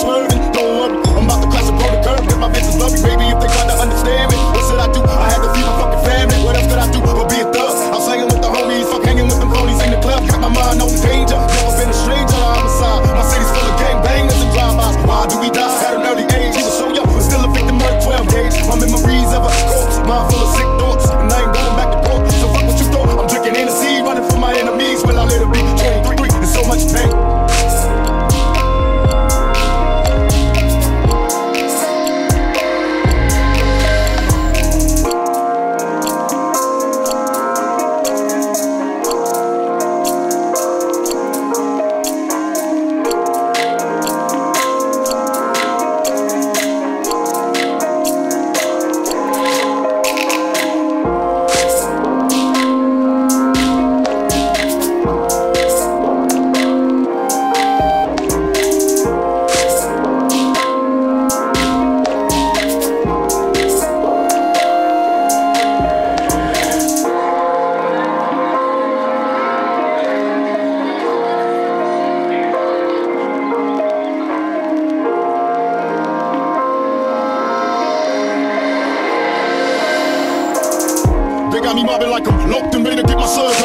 smoke. got me mobbing like I'm locked and ready to get my serve.